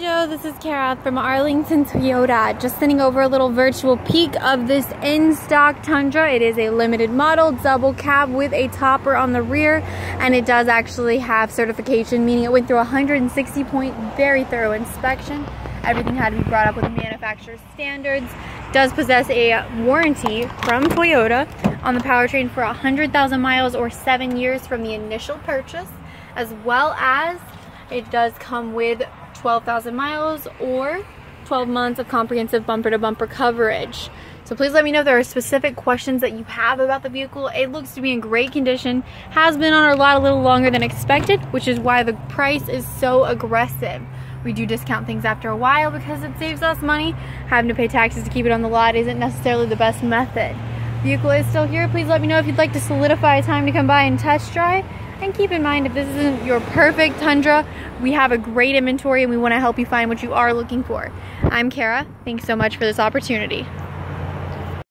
Joe, this is Kara from Arlington Toyota. Just sending over a little virtual peek of this in-stock Tundra. It is a limited model double cab with a topper on the rear and it does actually have certification, meaning it went through a 160 point very thorough inspection. Everything had to be brought up with the manufacturer's standards. Does possess a warranty from Toyota on the powertrain for 100,000 miles or seven years from the initial purchase, as well as it does come with 12,000 miles or 12 months of comprehensive bumper to bumper coverage. So please let me know if there are specific questions that you have about the vehicle. It looks to be in great condition, has been on our lot a little longer than expected, which is why the price is so aggressive. We do discount things after a while because it saves us money. Having to pay taxes to keep it on the lot isn't necessarily the best method. Vehicle is still here. Please let me know if you'd like to solidify a time to come by and test drive. And keep in mind, if this isn't your perfect Tundra, we have a great inventory and we want to help you find what you are looking for. I'm Kara. Thanks so much for this opportunity.